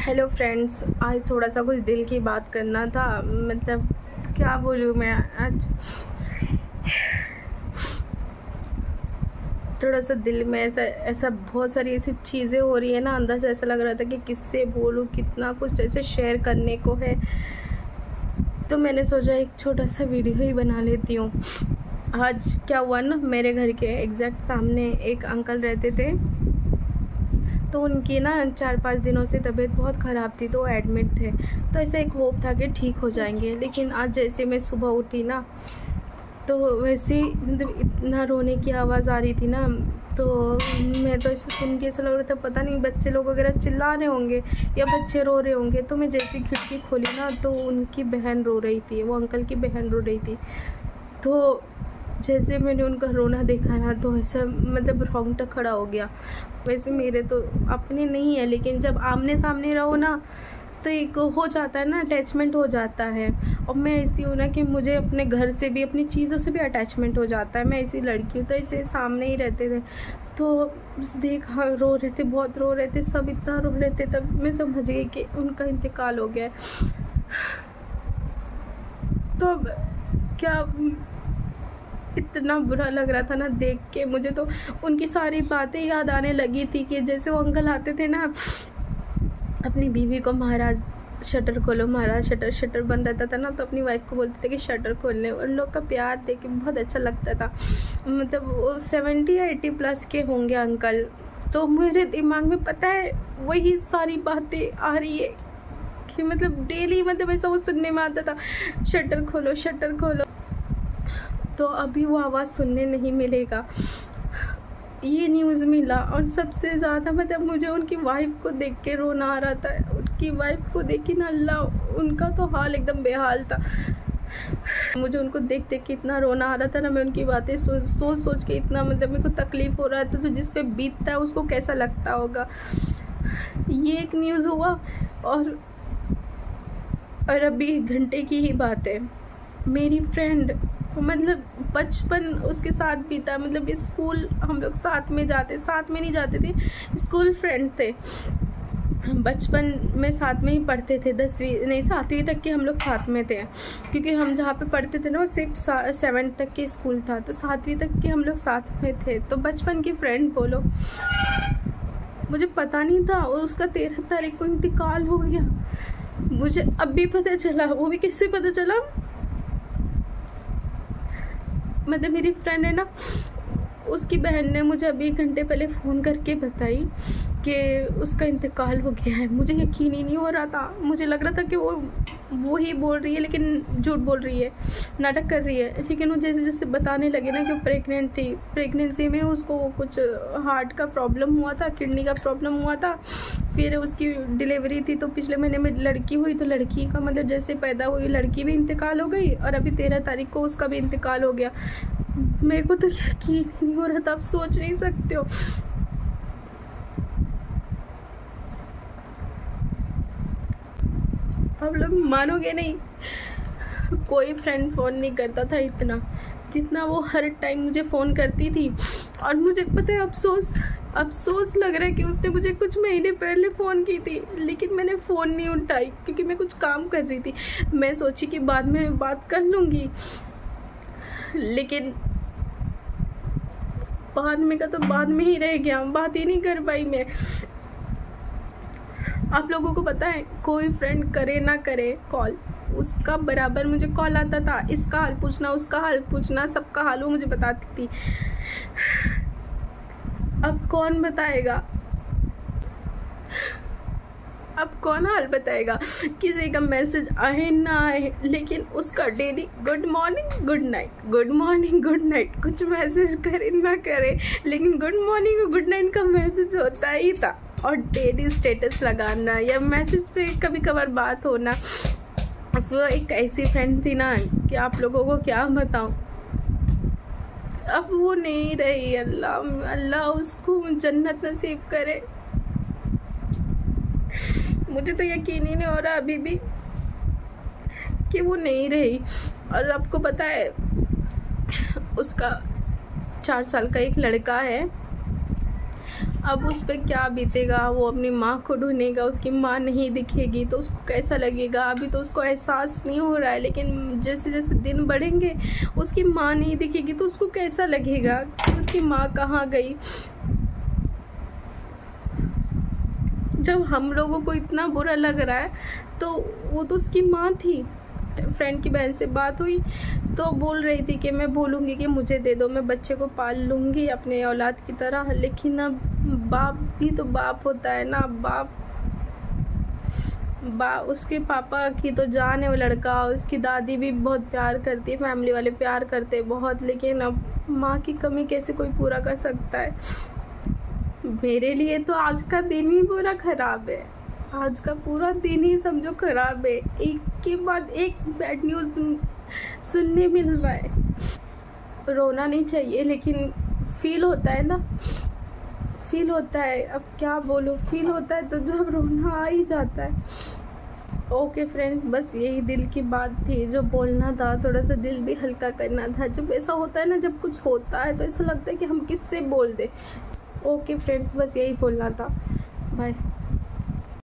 Hello friends आज थोड़ा सा कुछ दिल की बात करना था। मतलब क्या बोलूँ मैं आज? थोड़ा सा दिल में ऐसा ऐसा बहुत सारी ऐसी चीज़ें हो रही है ना, अंदर से ऐसा लग रहा था कि किससे बोलूँ, कितना कुछ ऐसे शेयर करने को है। तो मैंने सोचा, एक छोटा सा वीडियो ही बना लेती हूँ। आज क्या हुआ ना, मेरे घर के एग्जैक्ट सामने एक अंकल रहते थे। तो उनकी ना चार पाँच दिनों से तबीयत बहुत ख़राब थी तो एडमिट थे। तो ऐसा एक होप था कि ठीक हो जाएँगे। लेकिन आज जैसे मैं सुबह उठी ना तो वैसे मतलब इतना रोने की आवाज़ आ रही थी ना तो मैं तो ऐसे सुन के ऐसा लग रहा था, पता नहीं बच्चे लोग वगैरह चिल्ला रहे होंगे या बच्चे रो रहे होंगे। तो मैं जैसी खिड़की खोली ना तो उनकी बहन रो रही थी, वो अंकल की बहन रो रही थी। तो जैसे मैंने उनका रोना देखा ना तो ऐसा मतलब रोंगटा खड़ा हो गया। वैसे मेरे तो अपने नहीं है, लेकिन जब आमने सामने रहो ना तो एक हो जाता है ना अटैचमेंट हो जाता है। और मैं ऐसी हूँ ना कि मुझे अपने घर से भी, अपनी चीज़ों से भी अटैचमेंट हो जाता है। मैं ऐसी लड़की हूँ तो ऐसे सामने ही रहते थे। तो देखा रो रहे थे, बहुत रो रहे थे, सब इतना रो रहे थे, तब मैं समझ गई कि उनका इंतकाल हो गया तो क्या इतना बुरा लग रहा था ना देख के। मुझे तो उनकी सारी बातें याद आने लगी थी कि जैसे वो अंकल आते थे ना, अपनी बीवी को महाराज शटर खोलो, महाराज शटर शटर बंद रहता था ना तो अपनी वाइफ को बोलते थे कि शटर खोलने। उन लोग का प्यार देख के बहुत अच्छा लगता था। मतलब वो सेवेंटी या एट्टी प्लस के होंगे अंकल। तो मेरे दिमाग में पता है, वही सारी बातें आ रही है कि मतलब डेली मतलब ऐसा वो सुनने में आता था, शटर खोलो शटर खोलो। तो अभी वो आवाज़ सुनने नहीं मिलेगा। ये न्यूज़ मिला और सबसे ज़्यादा मतलब मुझे उनकी वाइफ को देख के रोना आ रहा था। उनकी वाइफ को देखी ना अल्लाह, उनका तो हाल एकदम बेहाल था। मुझे उनको देख देख के इतना रोना आ रहा था ना, मैं उनकी बातें सोच सोच सोच के इतना मतलब मेरे को तकलीफ़ हो रहा था तो जिस पे बीतता है उसको कैसा लगता होगा? ये एक न्यूज़ हुआ और और अभी घंटे की ही बात है। मेरी फ्रेंड मतलब बचपन उसके साथ बीता। मतलब स्कूल हम लोग साथ में जाते, साथ में नहीं जाते थे स्कूल फ्रेंड थे। बचपन में साथ में ही पढ़ते थे, दसवीं, नहीं, सातवीं तक के हम लोग साथ में थे। क्योंकि हम जहाँ पे पढ़ते थे ना, वो सिर्फ़ सेवन्थ तक के स्कूल था। तो सातवीं तक के हम लोग साथ में थे। तो बचपन की फ्रेंड बोलो। मुझे पता नहीं था, और उसका तेरह तारीख को इंतकाल हो गया। मुझे अब भी पता चला, वो भी किससे पता चला? मतलब मेरी फ्रेंड है ना, उसकी बहन ने मुझे अभी एक घंटे पहले फ़ोन करके बताई कि उसका इंतकाल हो गया है। मुझे यकीन ही नहीं हो रहा था। मुझे लग रहा था कि वो वो ही बोल रही है, लेकिन झूठ बोल रही है, नाटक कर रही है। लेकिन वो जैसे जैसे बताने लगे ना कि प्रेग्नेंट थी प्रेगनेंसी में उसको कुछ हार्ट का प्रॉब्लम हुआ था किडनी का प्रॉब्लम हुआ था फिर उसकी डिलीवरी थी तो पिछले महीने में लड़की हुई तो लड़की का मतलब जैसे पैदा हुई लड़की भी इंतकाल हो गई और अभी तेरह तारीख को उसका भी इंतकाल हो गया। मेरे को तो यकीन नहीं हो रहा था, आप सोच नहीं सकते हो। आप लोग मानोगे नहीं, कोई फ्रेंड फ़ोन नहीं करता था इतना, जितना वो हर टाइम मुझे फ़ोन करती थी। और मुझे पता है, अफसोस अफसोस लग रहा है कि उसने मुझे कुछ महीने पहले फ़ोन की थी, लेकिन मैंने फ़ोन नहीं उठाई, क्योंकि मैं कुछ काम कर रही थी। मैं सोची कि बाद में बात कर लूँगी। लेकिन बाद में का तो बाद में ही रह गया, बात ही नहीं कर पाई मैं। आप लोगों को पता है, कोई फ्रेंड करे ना करे कॉल उसका बराबर मुझे कॉल आता था। इसका हाल पूछना, उसका हाल पूछना, सबका हाल वो मुझे बताती थी। अब कौन बताएगा? अब कौन हाल बताएगा? किसी का मैसेज आए ना आए, लेकिन उसका daily good morning good night good morning good night कुछ मैसेज करे ना करे, लेकिन गुड मॉर्निंग और गुड नाइट का मैसेज होता ही था। और डेली स्टेटस लगाना या मैसेज पे कभी कभार बात होना। वो एक ऐसी फ्रेंड थी ना, कि आप लोगों को क्या बताऊँ? अब वो नहीं रही। अल्लाह अल्लाह उसको जन्नत नसीब करे। मुझे तो यकीन ही नहीं हो रहा अभी भी कि वो नहीं रही। और आपको पता है, उसका चार साल का एक लड़का है। अब उस पर क्या बीतेगा? वो अपनी माँ को ढूंढेगा, उसकी माँ नहीं दिखेगी तो उसको कैसा लगेगा? अभी तो उसको एहसास नहीं हो रहा है, लेकिन जैसे जैसे दिन बढ़ेंगे, उसकी माँ नहीं दिखेगी तो उसको कैसा लगेगा? कि उसकी माँ कहाँ गई? जब हम लोगों को इतना बुरा लग रहा है तो वो तो उसकी माँ थी। फ्रेंड की बहन से बात हुई तो बोल रही थी कि मैं बोलूँगी कि मुझे दे दो, मैं बच्चे को पाल लूँगी अपने औलाद की तरह। लेकिन अब बाप भी तो बाप होता है ना, बाप, बा, उसके पापा की तो जान है वो लड़का, उसकी दादी भी बहुत प्यार करती है फैमिली वाले प्यार करते हैं बहुत, लेकिन अब माँ की कमी कैसे कोई पूरा कर सकता है? मेरे लिए तो आज का दिन ही पूरा ख़राब है। आज का पूरा दिन ही समझो ख़राब है। एक के बाद एक बैड न्यूज़ सुनने मिल रहा है। रोना नहीं चाहिए, लेकिन फील होता है ना। फील होता है। अब क्या बोलो? फील होता है तो जब रोना आ ही जाता है। ओके फ्रेंड्स बस यही दिल की बात थी। जो बोलना था, थोड़ा सा दिल भी हल्का करना था। जब ऐसा होता है ना, जब कुछ होता है तो ऐसा लगता है कि हम किससे बोल दें। ओके फ्रेंड्स बस यही बोलना था। बाय